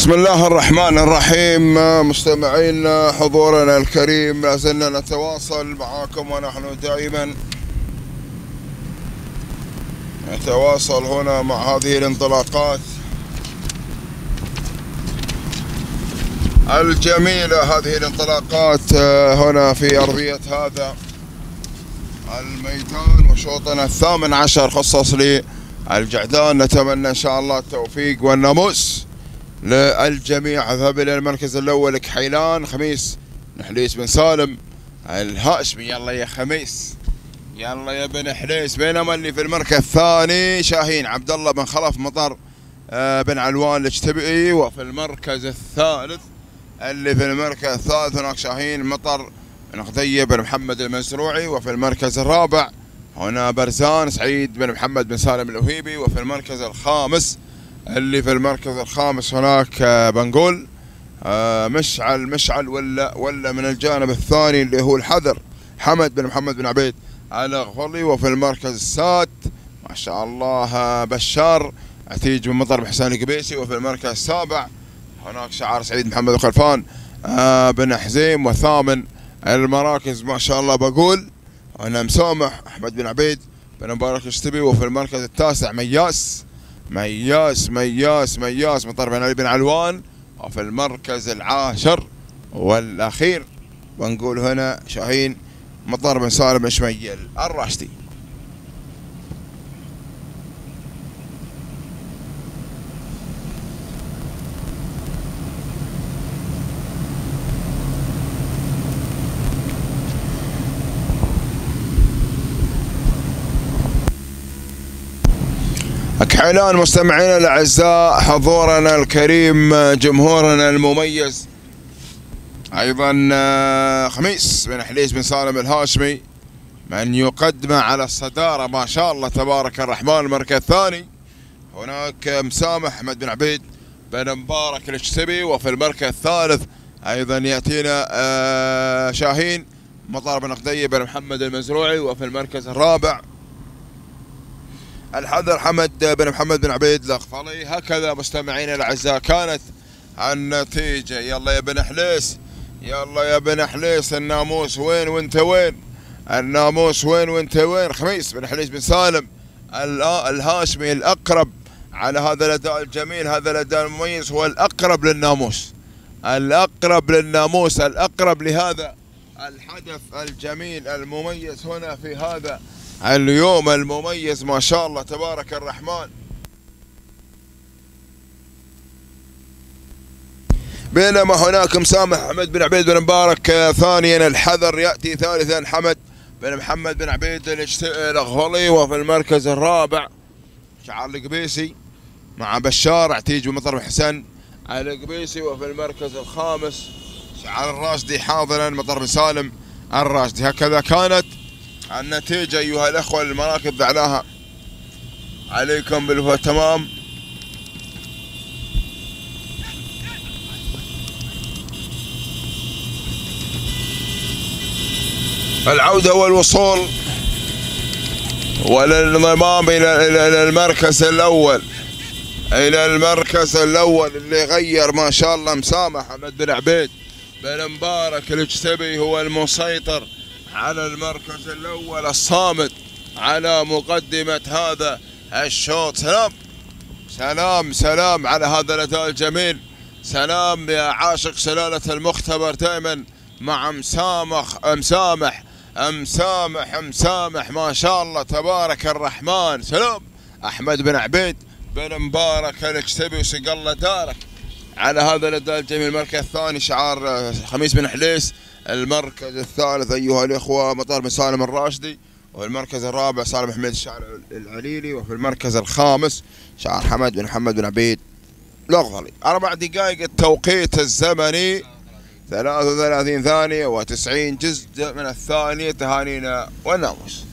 بسم الله الرحمن الرحيم. مستمعين حضورنا الكريم لا زلنا نتواصل معاكم ونحن دائما نتواصل هنا مع هذه الانطلاقات الجميلة هذه الانطلاقات هنا في أرضية هذا الميدان وشوطنا الثامن عشر خصص للجعدان. نتمنى إن شاء الله التوفيق والنموس للجميع. ذهب إلى المركز الأول كحيلان خميس. نحليس بن سالم. الهاشمي يلا يا خميس. يلا يا بن حليس. بينما اللي في المركز الثاني شاهين عبد الله بن خلف مطر آه، بن علوان الأجتبئي. وفي المركز الثالث اللي في المركز الثالث هناك شاهين مطر بن خدية بن محمد المزروعي. وفي المركز الرابع هنا برزان سعيد بن محمد بن سالم الوهيبي وفي المركز الخامس اللي في المركز الخامس هناك آه، بنقول آه، مشعل مشعل ولا ولا من الجانب الثاني اللي هو الحذر حمد بن محمد بن عبيد على غفلي وفي المركز السادس ما شاء الله آه، بشار عتيج بن مطر بحسين القبيسي وفي المركز السابع هناك شعار سعيد محمد الخلفان بن حزيم وثامن المراكز ما شاء الله بقول أنا مسامح أحمد بن عبيد بن مبارك الشتبي وفي المركز التاسع مياس. مياس مياس مياس مطر بن علي بن علوان وفي المركز العاشر والأخير. ونقول هنا شاهين مطر بن سالم بن شميل الراشدي. كحيلان مستمعينا الأعزاء حضورنا الكريم جمهورنا المميز. أيضا آه، خميس بن حليس بن سالم الهاشمي من يقدم على الصدارة ما شاء الله تبارك الرحمن المركز الثاني. هناك مسامح أحمد بن عبيد بن مبارك الاشتبي وفي المركز الثالث أيضا يأتينا آه، شاهين مطار بن قديه بن محمد المزروعي وفي المركز الرابع الحذر حمد بن محمد بن عبيد الأغفلي. هكذا مستمعينا الأعزاء كانت النتيجة. يلا يا بن حليس يلا يا بن حليس الناموس وين وانت وين؟ الناموس وين وانت وين؟ خميس بن حليس بن سالم الهاشمي الأقرب على هذا الأداء الجميل هذا الأداء المميز هو الأقرب للناموس. الأقرب للناموس الأقرب لهذا الحدث الجميل المميز هنا في هذا اليوم المميز ما شاء الله تبارك الرحمن. بينما هناك مسامح احمد بن عبيد بن مبارك ثانيا الحذر يأتي ثالثا حمد بن محمد بن عبيد الأغفلي وفي المركز الرابع شعار القبيسي مع بشار عتيج ومطر حسن القبيسي وفي المركز الخامس شعار الراشدي حاضرا مطر سالم الراشدي. هكذا كانت النتيجة أيها الأخوة المراكز ضعناها عليكم بالفو تمام. العودة والوصول والانضمام إلى المركز الأول. إلى المركز الأول اللي غير ما شاء الله مسامح أحمد بن عبيد. بن مبارك الجتبي هو المسيطر. على المركز الأول الصامد على مقدمة هذا الشوط. سلام. سلام سلام على هذا الأداء الجميل. سلام يا عاشق سلالة المختبر دائما مع مسامح مسامح مسامح مسامح. ما شاء الله تبارك الرحمن. سلام. أحمد بن عبيد بن مبارك الاكتبي وسق الله دارك. على هذا الأداء الجميل المركز الثاني شعار خميس بن حليس. المركز الثالث أيها الإخوة مطار بن سالم الراشدي وفي المركز الرابع سالم حميد الشعر العليلي وفي المركز الخامس شعر حمد بن محمد بن عبيد الأغفلي أربع دقائق التوقيت الزمني 33 ثانية و90 جزء من الثانية تهانينا والناموس